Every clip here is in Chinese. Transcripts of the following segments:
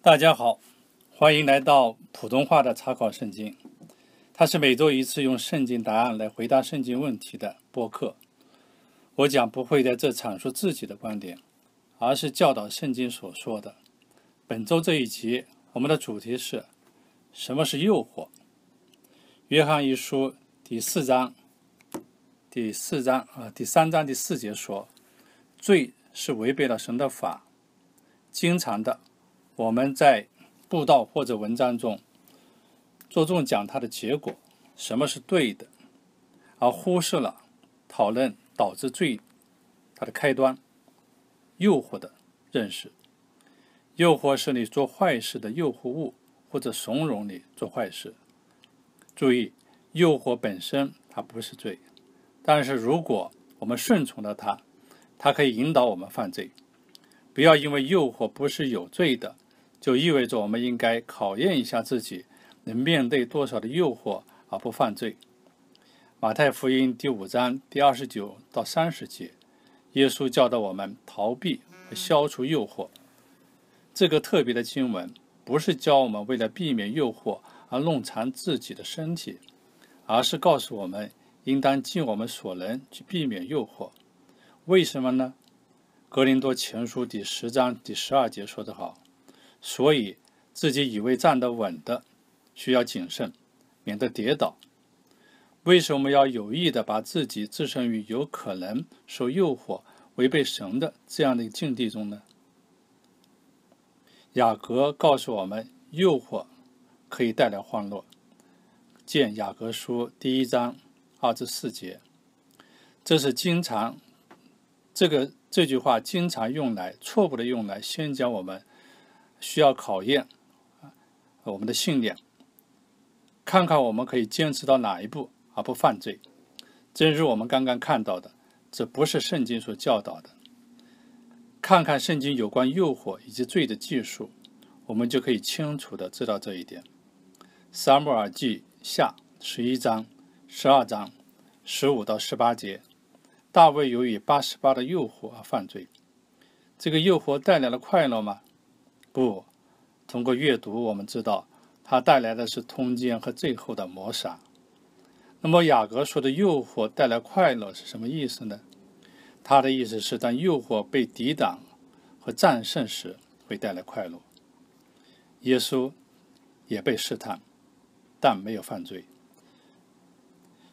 大家好，欢迎来到普通话的查考圣经。它是每周一次用圣经答案来回答圣经问题的播客。我将不会在这阐述自己的观点，而是教导圣经所说的。本周这一集，我们的主题是什么是诱惑？约翰一书第四章第四章啊第三章第四节说，罪是违背了神的法。经常的。我们在布道或者文章中着重讲它的结果，什么是对的，而忽视了讨论导致罪它的开端——诱惑的认识。诱惑是你做坏事的诱惑物，或者怂恿你做坏事。注意，诱惑本身它不是罪，但是如果我们顺从了它，它可以引导我们犯罪。不要因为诱惑不是有罪的。就意味着我们应该考验一下自己，能面对多少的诱惑而不犯罪。马太福音第五章第二十九到三十节，耶稣教导我们逃避和消除诱惑。这个特别的经文不是教我们为了避免诱惑而弄残自己的身体，而是告诉我们应当尽我们所能去避免诱惑。为什么呢？格林多前书第十章第十二节说得好。所以，自己以为站得稳的，需要谨慎，免得跌倒。为什么要有意的把自己置身于有可能受诱惑、违背神的这样的境地中呢？雅各告诉我们，诱惑可以带来欢乐。见雅各书第一章二至四节。这是经常这个这句话经常用来错误的用来宣讲我们。需要考验我们的信念，看看我们可以坚持到哪一步而不犯罪。正如我们刚刚看到的，这不是圣经所教导的。看看圣经有关诱惑以及罪的技术，我们就可以清楚的知道这一点。撒母耳记下十一章、十二章、十五到十八节，大卫由于八十八的诱惑而犯罪。这个诱惑带来了快乐吗？不，通过阅读，我们知道它带来的是通奸和最后的谋杀。那么雅各说的诱惑带来快乐是什么意思呢？他的意思是，当诱惑被抵挡和战胜时，会带来快乐。耶稣也被试探，但没有犯罪。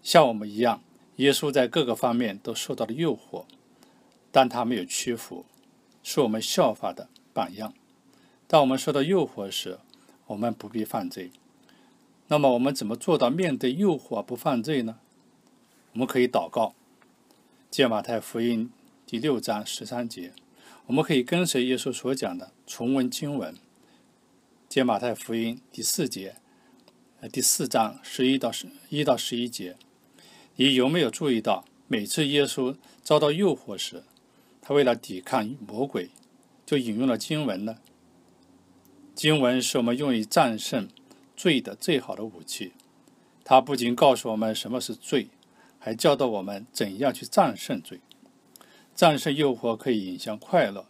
像我们一样，耶稣在各个方面都受到了诱惑，但他没有屈服，是我们效法的榜样。当我们受到诱惑时，我们不必犯罪。那么，我们怎么做到面对诱惑而不犯罪呢？我们可以祷告，借马太福音第六章十三节，我们可以跟随耶稣所讲的重温经文，借马太福音第四节，呃，第四章十一到十一到十一节。你有没有注意到，每次耶稣遭到诱惑时，他为了抵抗魔鬼，就引用了经文呢？经文是我们用于战胜罪的最好的武器。它不仅告诉我们什么是罪，还教导我们怎样去战胜罪。战胜诱惑可以引向快乐，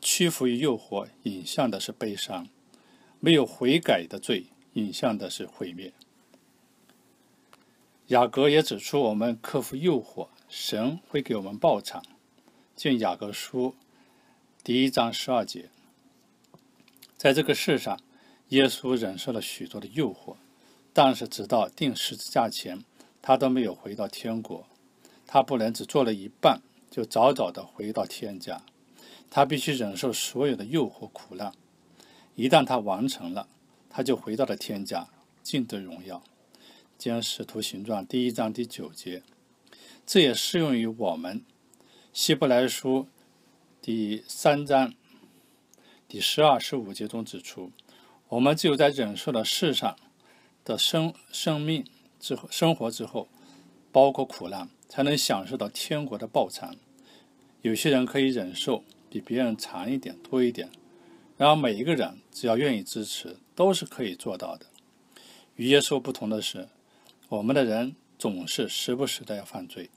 屈服于诱惑引向的是悲伤。没有悔改的罪引向的是毁灭。雅各也指出，我们克服诱惑，神会给我们报偿。见雅各书第一章十二节。在这个世上，耶稣忍受了许多的诱惑，但是直到定十字架前，他都没有回到天国。他不能只做了一半就早早的回到天家，他必须忍受所有的诱惑苦难。一旦他完成了，他就回到了天家，尽得荣耀。将使徒行传第一章第九节，这也适用于我们。希伯来书第三章。第十二、十五节中指出，我们只有在忍受了世上的生生命之后、生活之后，包括苦难，才能享受到天国的报偿。有些人可以忍受比别人长一点、多一点，然而每一个人只要愿意支持，都是可以做到的。与耶稣不同的是，我们的人总是时不时的要犯罪。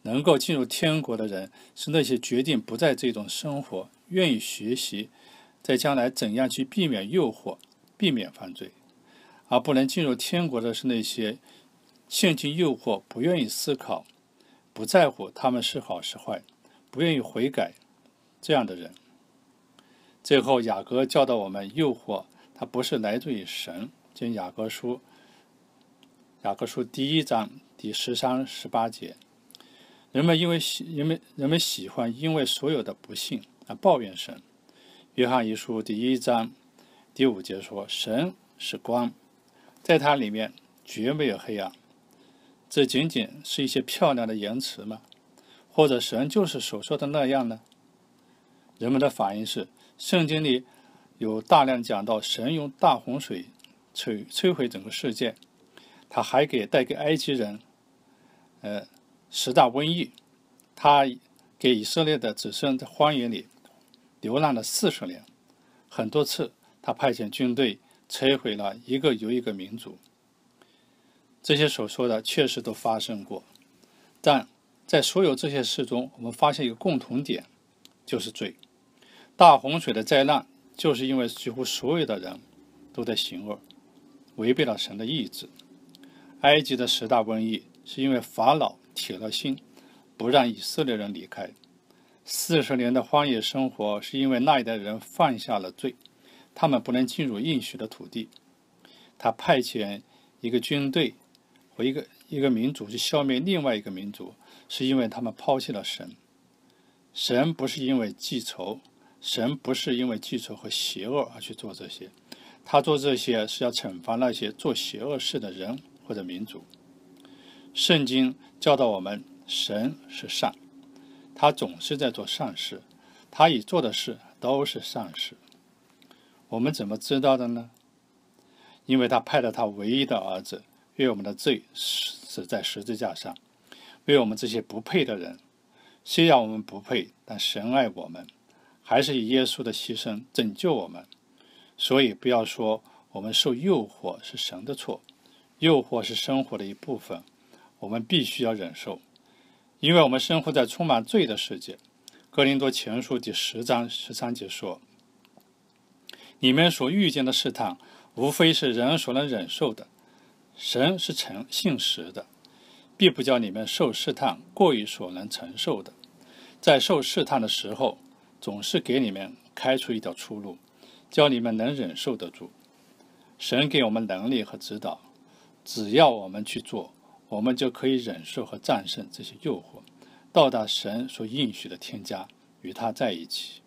能够进入天国的人，是那些决定不在这种生活、愿意学习。在将来怎样去避免诱惑、避免犯罪，而不能进入天国的是那些陷进诱惑、不愿意思考、不在乎他们是好是坏、不愿意悔改这样的人。最后，雅各教导我们：诱惑它不是来自于神。经雅各书，雅各书第一章第十三、十八节，人们因为喜，人们人们喜欢因为所有的不幸而抱怨神。约翰一书第一章第五节说：“神是光，在它里面绝没有黑暗。”这仅仅是一些漂亮的言辞吗？或者神就是所说的那样呢？人们的反应是。圣经里有大量讲到神用大洪水摧摧毁整个世界，他还给带给埃及人，呃十大瘟疫，他给以色列的子孙在荒野里流浪了四十年，很多次他派遣军队摧毁了一个又一个民族。这些所说的确实都发生过，但在所有这些事中，我们发现一个共同点，就是罪。大洪水的灾难，就是因为几乎所有的人都在行恶，违背了神的意志。埃及的十大瘟疫，是因为法老铁了心，不让以色列人离开。四十年的荒野生活，是因为那一代人犯下了罪，他们不能进入应许的土地。他派遣一个军队和一个一个民族去消灭另外一个民族，是因为他们抛弃了神。神不是因为记仇。神不是因为记仇和邪恶而去做这些，他做这些是要惩罚那些做邪恶事的人或者民族。圣经教导我们，神是善，他总是在做善事，他已做的事都是善事。我们怎么知道的呢？因为他派了他唯一的儿子为我们的罪死在十字架上，为我们这些不配的人。虽然我们不配，但神爱我们。还是以耶稣的牺牲拯救我们，所以不要说我们受诱惑是神的错，诱惑是生活的一部分，我们必须要忍受，因为我们生活在充满罪的世界。哥林多前书第十章十三节说：“你们所遇见的试探，无非是人所能忍受的，神是诚信实的，必不叫你们受试探过于所能承受的，在受试探的时候。”总是给你们开出一条出路，叫你们能忍受得住。神给我们能力和指导，只要我们去做，我们就可以忍受和战胜这些诱惑，到达神所应许的天家，与他在一起。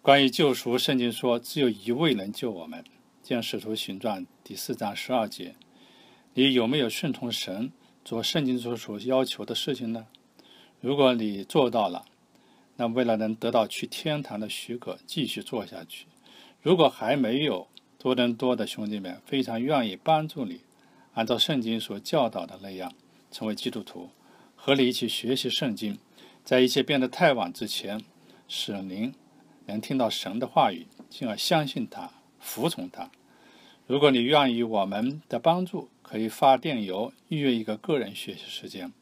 关于救赎，圣经说只有一位能救我们。见使徒行传第四章十二节。你有没有顺从神做圣经中所要求的事情呢？如果你做到了，那为了能得到去天堂的许可，继续做下去。如果还没有，多伦多的兄弟们非常愿意帮助你，按照圣经所教导的那样成为基督徒，和你一起学习圣经，在一切变得太晚之前，使您能听到神的话语，进而相信他，服从他。如果你愿意我们的帮助，可以发电邮预约一个个人学习时间，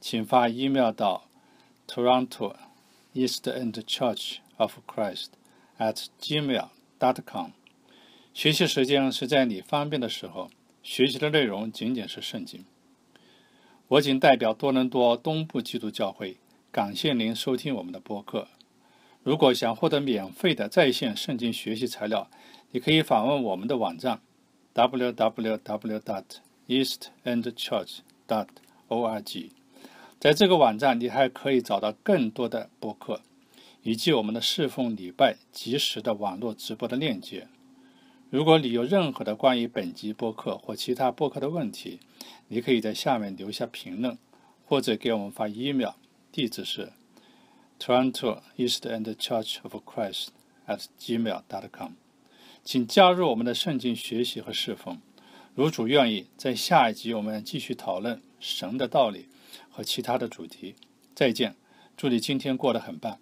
请发 email 到 Toronto。East End Church of Christ at gmail.com。学习时间是在你方便的时候。学习的内容仅仅是圣经。我仅代表多伦多东部基督教会，感谢您收听我们的播客。如果想获得免费的在线圣经学习材料，你可以访问我们的网站：w w w dot east end church dot o r g。在这个网站，你还可以找到更多的博客，以及我们的侍奉礼拜及时的网络直播的链接。如果你有任何的关于本集播客或其他播客的问题，你可以在下面留下评论，或者给我们发 email，地址是 Toronto East End Church of Christ at gmail.com。请加入我们的圣经学习和侍奉。如主愿意，在下一集我们继续讨论神的道理。和其他的主题，再见！祝你今天过得很棒。